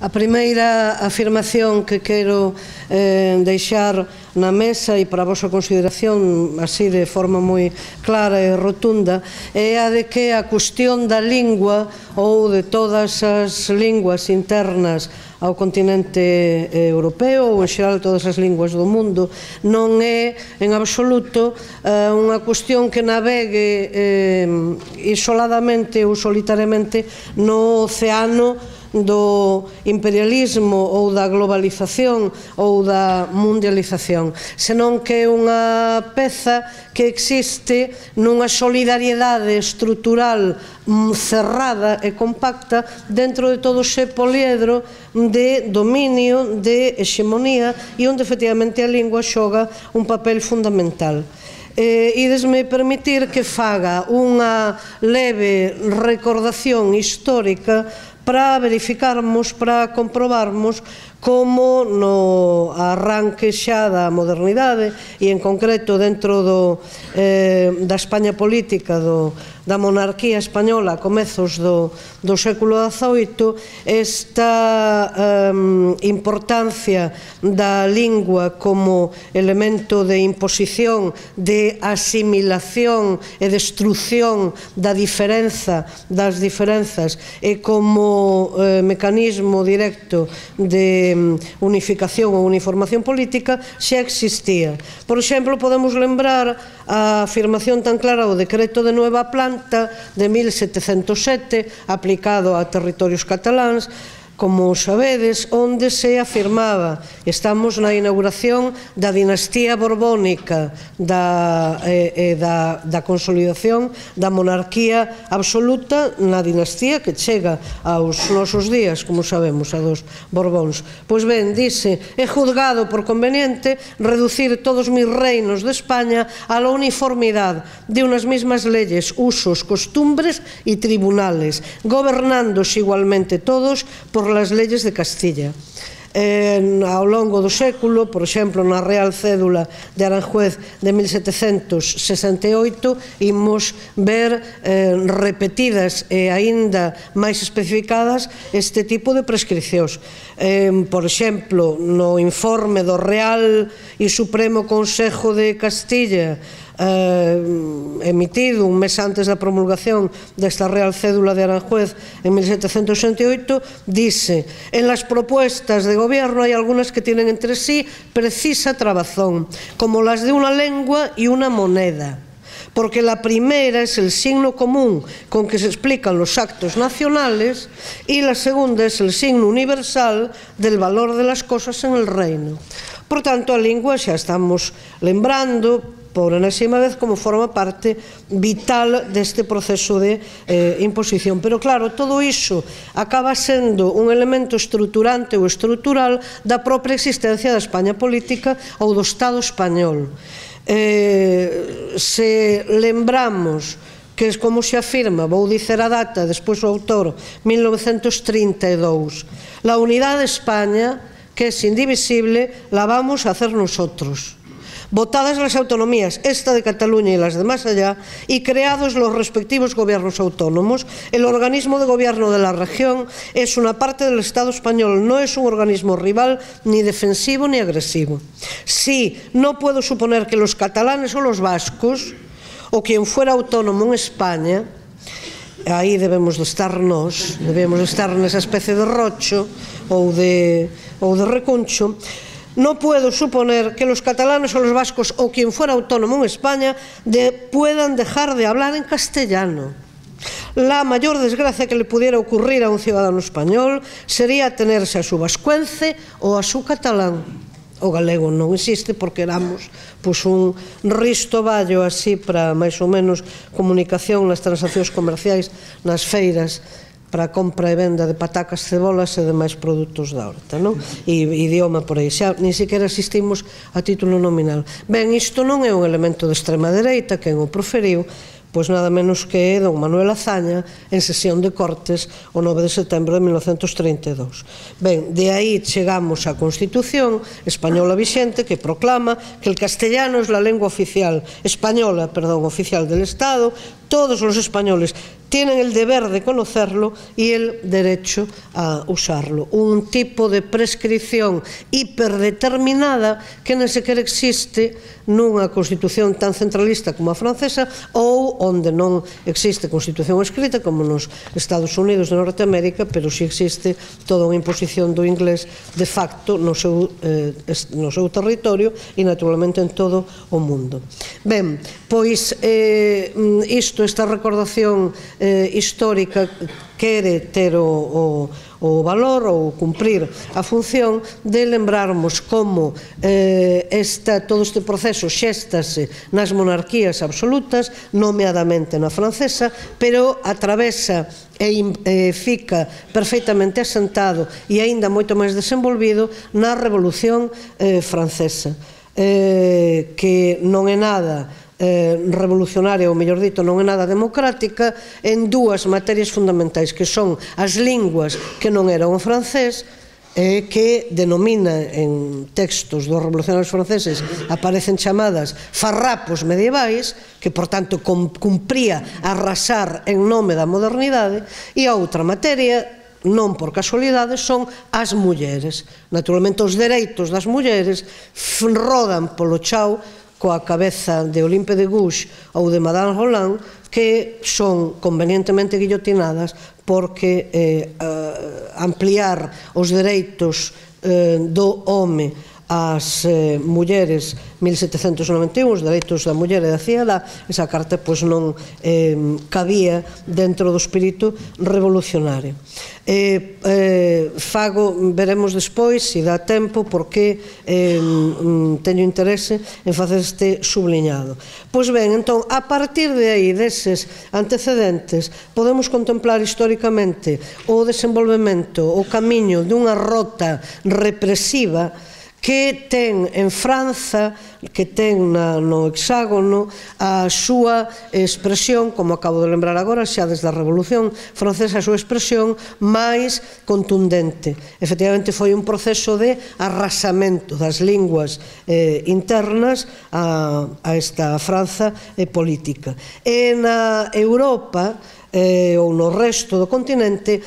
A primeira afirmación que quero eh, deixar na mesa e para a vosa consideración así de forma moi clara e rotunda é a de que a cuestión da lingua ou de todas as linguas internas ao continente eh, europeo ou en xeral todas as linguas do mundo non é en absoluto eh, unha cuestión que navegue eh, isoladamente ou solitariamente no oceano do imperialismo ou da globalización ou da mundialización, senón que é unha peza que existe nunha solidariedade estrutural mm, cerrada e compacta dentro de todo ese poliedro de dominio, de hexemonía e onde efectivamente a lingua xoga un papel fundamental. Eh, idesme permitir que faga unha leve recordación histórica para verificarmos, para comprobarmos como no arranque xa da modernidade e en concreto dentro do, eh, da España política do, da monarquía española a comezos do, do século XVIII esta eh, importancia da lingua como elemento de imposición de asimilación e destrucción da diferenza das diferenzas e como eh, mecanismo directo de unificación ou uniformación política xa existía. Por exemplo, podemos lembrar a afirmación tan clara do decreto de nueva planta de 1707 aplicado a territorios cataláns Como sabedes, onde se afirmaba, estamos na inauguración da dinastía borbónica, da, eh, eh, da, da consolidación da monarquía absoluta na dinastía que chega aos nosos días, como sabemos, a dos borbóns. Pois ben, dice, é juzgado por conveniente reducir todos mis reinos de España a la uniformidad de unas mismas leyes, usos, costumbres y tribunales, gobernándose igualmente todos por las leyes de Castilla. En, ao longo do século, por exemplo, na Real Cédula de Aranjuez de 1768, imos ver eh, repetidas e aínda máis especificadas este tipo de prescripcións. Eh, por exemplo, no informe do Real e Supremo Consejo de Castilla eh, emitido un mes antes da promulgación desta Real Cédula de Aranjuez en 1788, dice en las propuestas de gobierno hay algunas que tienen entre sí precisa trabazón, como las de una lengua y una moneda porque la primera es el signo común con que se explican los actos nacionales y la segunda es el signo universal del valor de las cosas en el reino. Por tanto, a lingua xa estamos lembrando por enésima vez como forma parte vital deste proceso de eh, imposición. Pero claro, todo iso acaba sendo un elemento estruturante ou estrutural da propia existencia da España política ou do Estado español. Eh, se lembramos que es como se afirma, vou dicer a data, despois o autor, 1932. La unidade de España, que es indivisible, la vamos a hacer nosotros votadas las autonomías, esta de Cataluña y las de más allá, y creados los respectivos gobiernos autónomos. El organismo de gobierno de la región es una parte del Estado español, no es un organismo rival, ni defensivo ni agresivo. Sí, no puedo suponer que los catalanes o los vascos, o quien fuera autónomo en España, aí debemos de estar nós, debemos de estar nesa especie de rocho ou de, ou de recuncho, No puedo suponer que los catalanes o los vascos o quien fuera autónomo en España de, puedan dejar de hablar en castellano. La mayor desgracia que le pudiera ocurrir a un ciudadano español sería tenerse a su vascuence o a su catalán. O galego non existe porque éramos pois, un risto vallo así para máis ou menos comunicación nas transaccións comerciais nas feiras para a compra e venda de patacas, cebolas e demais produtos da horta, non? E idioma por aí, xa nin sequera asistimos a título nominal. Ben, isto non é un elemento de extrema dereita, quen o proferiu, pois nada menos que don Manuel Azaña en sesión de cortes o 9 de setembro de 1932. Ben, de aí chegamos á Constitución española vixente que proclama que el castellano es la lengua oficial, española, perdón, oficial del Estado, todos los españoles tienen el deber de conocerlo y el derecho a usarlo. Un tipo de prescripción hiperdeterminada que non sequer existe nunha Constitución tan centralista como a francesa ou onde non existe Constitución escrita como nos Estados Unidos de Norteamérica, pero si existe toda unha imposición do inglés de facto no seu, eh, no seu territorio e naturalmente en todo o mundo. Ben, pois eh, isto, esta recordación eh, histórica quere ter o, o, o valor ou cumprir a función de lembrarmos como eh, esta, todo este proceso xéstase nas monarquías absolutas, nomeadamente na francesa, pero atravesa e fica perfeitamente asentado e aínda moito máis desenvolvido na Revolución eh, Francesa. Eh, que non é nada eh, revolucionaria, ou mellor dito, non é nada democrática, en dúas materias fundamentais, que son as linguas que non eran o francés, eh, que denomina en textos dos revolucionarios franceses aparecen chamadas farrapos medievais, que, por tanto, cumpría arrasar en nome da modernidade, e a outra materia non por casualidade, son as mulleres. Naturalmente, os dereitos das mulleres rodan polo chao coa cabeza de Olimpe de Gouche ou de Madame Roland que son convenientemente guillotinadas porque eh, eh ampliar os dereitos eh, do home as eh, mulleres 1791, os dereitos da muller e da cidadá, esa carta pois, non eh, cabía dentro do espírito revolucionario. Eh, eh, fago, veremos despois, se dá tempo, porque eh, teño interese en facer este subliñado. Pois ben, entón, a partir de aí, deses antecedentes, podemos contemplar históricamente o desenvolvemento, o camiño dunha rota represiva que ten en Franza, que ten na, no hexágono, a súa expresión, como acabo de lembrar agora, xa desde a Revolución Francesa, a súa expresión máis contundente. Efectivamente, foi un proceso de arrasamento das linguas eh, internas a, a esta Franza eh, política. E na Europa, eh, ou no resto do continente,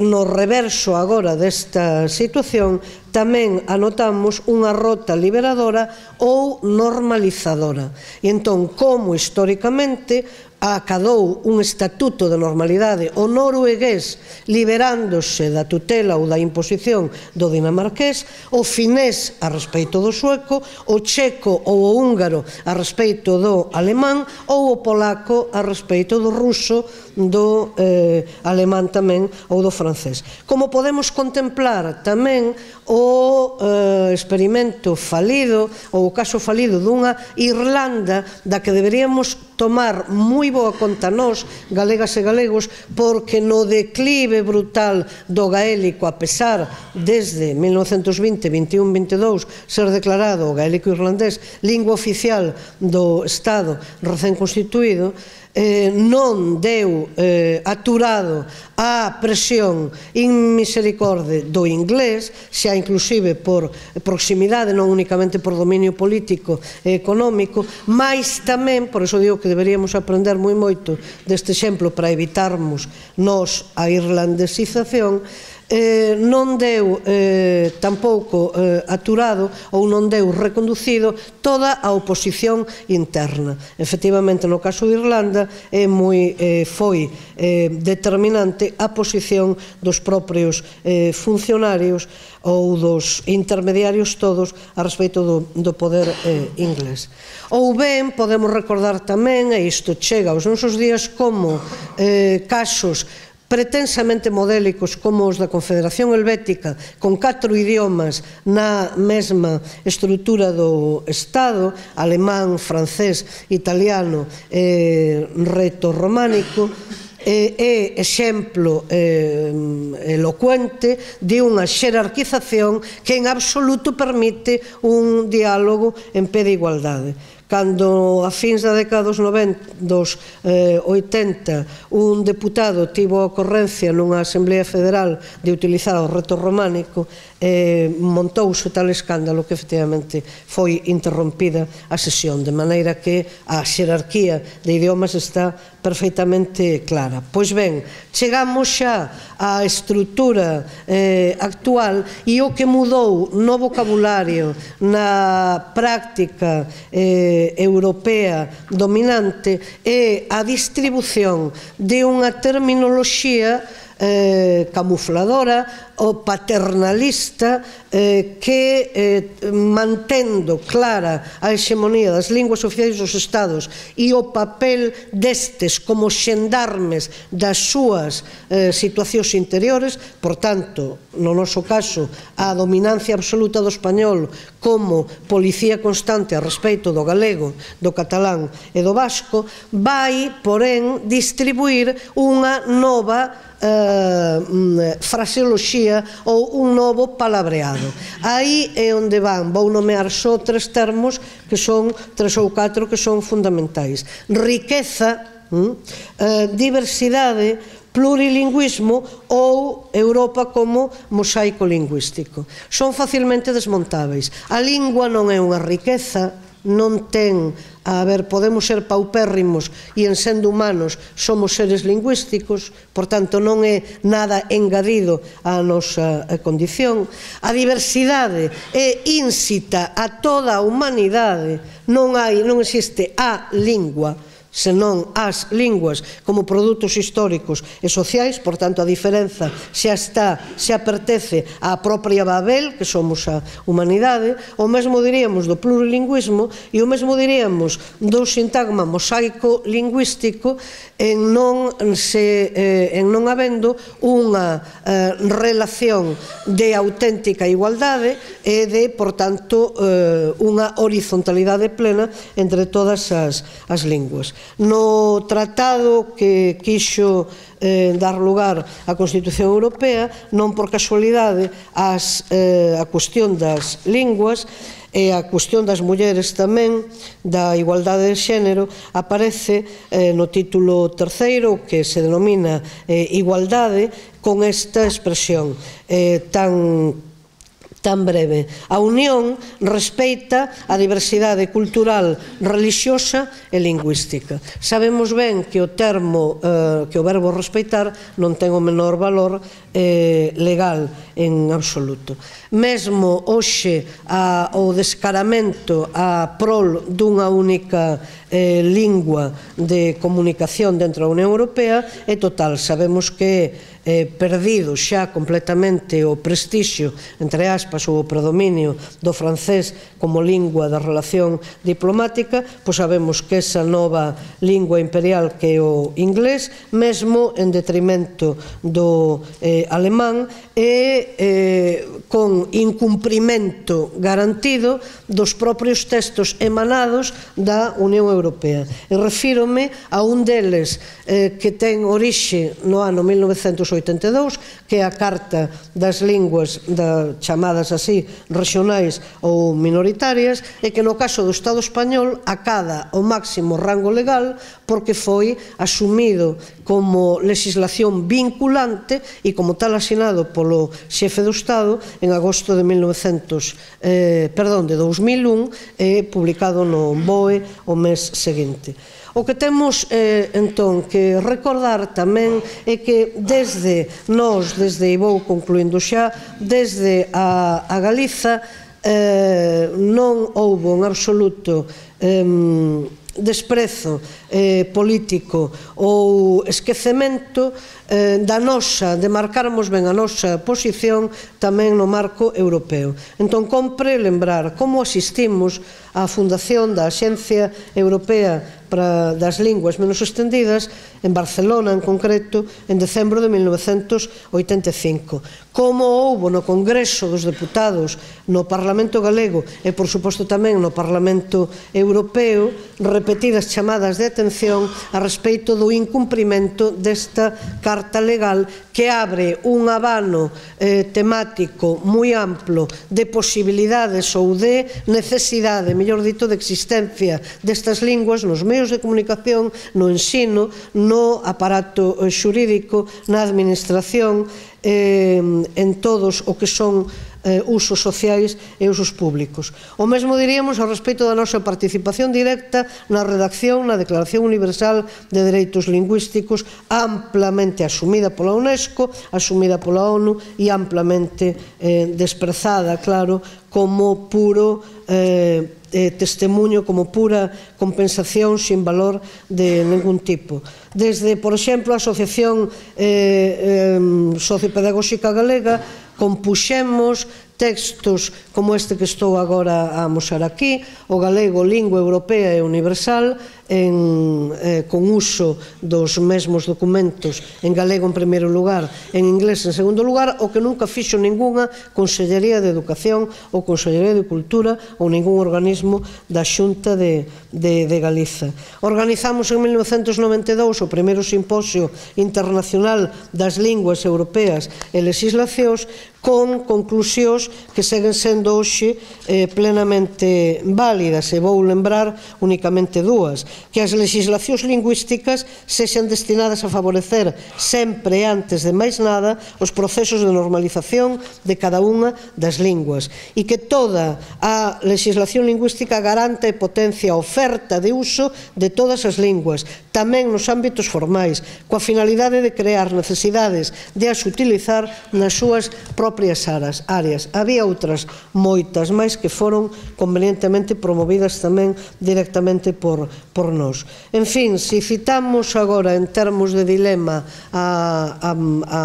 no reverso agora desta situación, tamén anotamos unha rota liberadora ou normalizadora. E entón, como históricamente acadou un estatuto de normalidade o noruegués liberándose da tutela ou da imposición do dinamarqués, o finés a respeito do sueco, o checo ou o húngaro a respeito do alemán ou o polaco a respeito do ruso, do eh, alemán tamén ou do francés. Como podemos contemplar tamén o eh, experimento falido ou o caso falido dunha Irlanda da que deberíamos tomar moi boa conta nós, galegas e galegos, porque no declive brutal do gaélico, a pesar desde 1920, 21, 22, ser declarado o gaélico irlandés lingua oficial do Estado recén constituído, eh, non deu eh, aturado a presión in misericorde do inglés, xa inclusive por proximidade, non únicamente por dominio político e económico, mas tamén, por iso digo que deberíamos aprender moi moito deste exemplo para evitarmos nos a irlandesización, eh, non deu eh, tampouco eh, aturado ou non deu reconducido toda a oposición interna. Efectivamente, no caso de Irlanda é moi, eh, foi eh, determinante a posición dos propios eh, funcionarios ou dos intermediarios todos a respeito do, do poder eh, inglés. Ou ben, podemos recordar tamén, e isto chega aos nosos días, como eh, casos pretensamente modélicos como os da Confederación Helvética, con catro idiomas na mesma estrutura do Estado, alemán, francés, italiano eh, e eh, reto románico, eh, é exemplo eh, elocuente de unha xerarquización que en absoluto permite un diálogo en pé de igualdade. Cando a fins da década dos 90, dos eh, 80, un deputado tivo a ocorrencia nunha Asamblea Federal de utilizar o reto románico, eh, montouse tal escándalo que efectivamente foi interrompida a sesión, de maneira que a xerarquía de idiomas está perfectamente clara. Pois ben, chegamos xa á estrutura eh, actual e o que mudou no vocabulario na práctica eh, europea dominante é a distribución de unha terminoloxía eh, camufladora o paternalista eh, que eh, mantendo clara a hexemonía das linguas oficiais dos estados e o papel destes como xendarmes das súas eh, situacións interiores, por tanto, no noso caso, a dominancia absoluta do español como policía constante a respeito do galego, do catalán e do vasco, vai, porén, distribuir unha nova eh, mm, fraseoloxía terminoloxía ou un novo palabreado. Aí é onde van, vou nomear só tres termos que son tres ou catro que son fundamentais. Riqueza, hm? eh, diversidade, plurilingüismo ou Europa como mosaico lingüístico. Son facilmente desmontáveis. A lingua non é unha riqueza, non ten a ver, podemos ser paupérrimos e en sendo humanos somos seres lingüísticos, por tanto non é nada engadido á nosa eh, condición. A diversidade é ínsita a toda a humanidade, non hai, non existe a lingua senón as linguas como produtos históricos e sociais, por tanto a diferenza xa está, xa pertece á propia Babel, que somos a humanidade, o mesmo diríamos do plurilingüismo e o mesmo diríamos do sintagma mosaico lingüístico en non se eh, en non habendo unha eh, relación de auténtica igualdade e de, por tanto, eh, unha horizontalidade plena entre todas as, as linguas. No tratado que quixo eh, dar lugar á Constitución Europea, non por casualidade as, eh, a cuestión das linguas e a cuestión das mulleres tamén da igualdade de xénero aparece eh, no título terceiro que se denomina eh, igualdade con esta expresión eh, tan tan breve. A Unión respeita a diversidade cultural, religiosa e lingüística. Sabemos ben que o termo, eh, que o verbo respeitar non ten o menor valor eh, legal en absoluto. Mesmo hoxe a, o descaramento a prol dunha única eh, lingua de comunicación dentro da Unión Europea é total. Sabemos que eh, perdido xa completamente o prestixio, entre aspas, ou o predominio do francés como lingua da relación diplomática, pois sabemos que esa nova lingua imperial que é o inglés, mesmo en detrimento do eh, eh, alemán e eh, con incumprimento garantido dos propios textos emanados da Unión Europea. E refírome a un deles eh, que ten orixe no ano 1982, que é a Carta das Linguas da, chamadas así regionais ou minoritarias, e que no caso do Estado español acada o máximo rango legal porque foi asumido como legislación vinculante e como tal asinado polo xefe do Estado en agosto de 1900, eh, perdón, de 2001 e eh, publicado no BOE o mes seguinte. O que temos eh, entón que recordar tamén é que desde nós, desde e vou concluindo xa, desde a, a Galiza eh, non houbo en absoluto eh, desprezo eh, político ou esquecemento eh, da nosa, de marcarmos ben a nosa posición tamén no marco europeo. Entón, compre lembrar como asistimos á fundación da Axencia Europea para, das linguas menos extendidas en Barcelona en concreto en decembro de 1985 como houbo no Congreso dos Deputados no Parlamento Galego e por suposto tamén no Parlamento Europeo repetidas chamadas de atención a respeito do incumprimento desta carta legal que abre un abano eh, temático moi amplo de posibilidades ou de necesidade, mellor dito, de existencia destas linguas nos medios de comunicación, no ensino, no aparato eh, xurídico, na administración, eh, en todos o que son eh, usos sociais e usos públicos. O mesmo diríamos ao respecto da nosa participación directa na redacción na Declaración Universal de Dereitos Lingüísticos amplamente asumida pola UNESCO, asumida pola ONU e amplamente eh, desprezada, claro, como puro eh, eh, testemunho como pura compensación sin valor de ningún tipo. Desde, por exemplo, a Asociación eh, eh, Sociopedagóxica Galega compuxemos textos como este que estou agora a mostrar aquí, o galego, lingua europea e universal, en, eh, con uso dos mesmos documentos en galego en primeiro lugar, en inglés en segundo lugar, o que nunca fixo ningunha Consellería de Educación ou Consellería de Cultura ou ningún organismo da Xunta de, de, de Galiza. Organizamos en 1992 o primeiro simposio internacional das linguas europeas e legislacións con conclusións que seguen sendo hoxe eh, plenamente válidas e vou lembrar únicamente dúas que as legislacións lingüísticas sexan destinadas a favorecer sempre antes de máis nada os procesos de normalización de cada unha das linguas e que toda a legislación lingüística garanta e potencia a oferta de uso de todas as linguas, tamén nos ámbitos formais, coa finalidade de crear necesidades de as utilizar nas súas propias aras, áreas. Había outras moitas máis que foron convenientemente promovidas tamén directamente por, por nos. En fin, se citamos agora en termos de dilema a, a, a,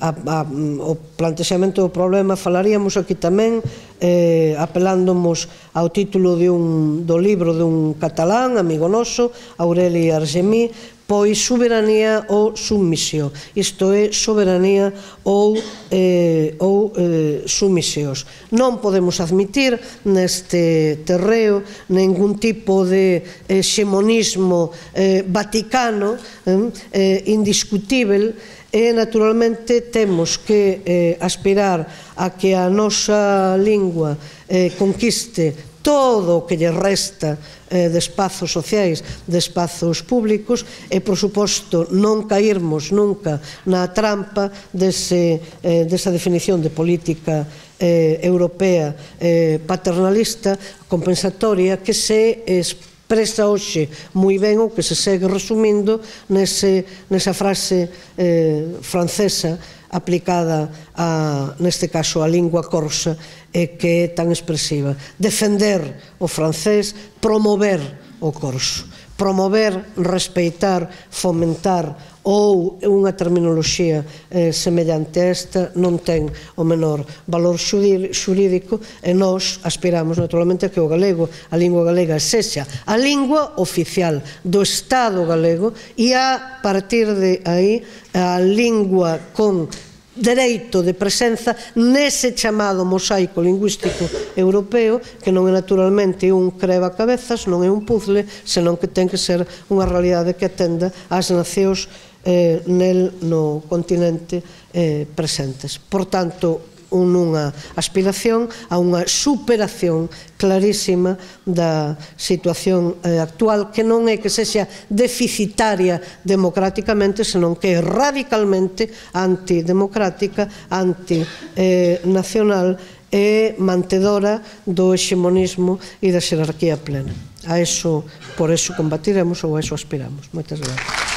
a, a, o plantexamento do problema, falaríamos aquí tamén eh, apelándomos ao título de un, do libro de un catalán, amigo noso, Aureli Argemí, pois soberanía ou submisión. Isto é soberanía ou eh, ou eh, submisións. Non podemos admitir neste terreo ningún tipo de hexemonismo eh, vaticano eh, eh indiscutível e naturalmente temos que eh, aspirar a que a nosa lingua eh, conquiste todo o que lle resta eh, de espazos sociais, de espazos públicos e, por suposto, non cairmos nunca na trampa dese, eh, desa definición de política eh, europea eh, paternalista compensatoria que se expresa hoxe moi ben o que se segue resumindo nese, nesa frase eh, francesa aplicada a, neste caso a lingua corsa e que é tan expresiva. Defender o francés, promover o corso, promover, respeitar, fomentar ou unha terminoloxía eh, semellante a esta non ten o menor valor xurídico e nós aspiramos naturalmente que o galego, a lingua galega sexa a lingua oficial do Estado galego e a partir de aí a lingua con dereito de presenza nese chamado mosaico lingüístico europeo que non é naturalmente un creva cabezas, non é un puzzle, senón que ten que ser unha realidade que atenda ás nacións eh, nel, no continente eh, presentes. Por tanto, unha aspiración a unha superación clarísima da situación eh, actual que non é que sexa deficitaria democráticamente senón que é radicalmente antidemocrática antinacional eh, e mantedora do hexemonismo e da xerarquía plena. A eso, por eso combatiremos ou a eso aspiramos. Moitas gracias